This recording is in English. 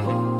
oh.